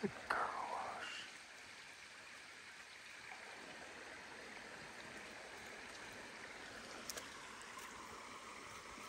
Good girl.